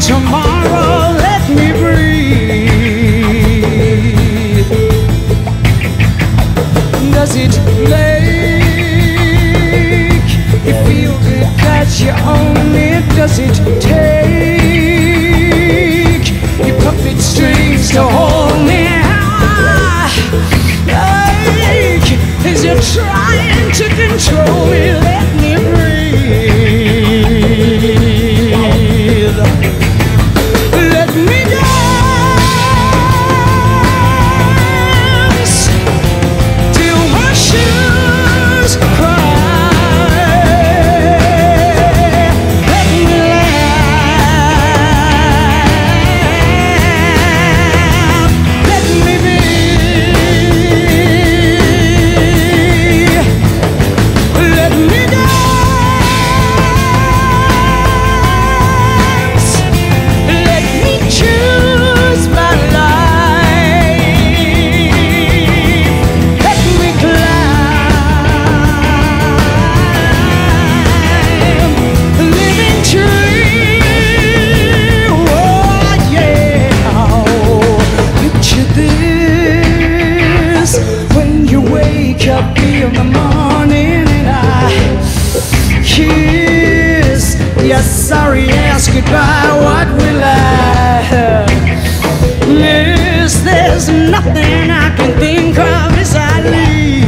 tomorrow, let me breathe. Does it make you feel good that you own it? Does it take? in the morning and I kiss your sorry goodbye. What will I miss? There's nothing I can think of as I leave.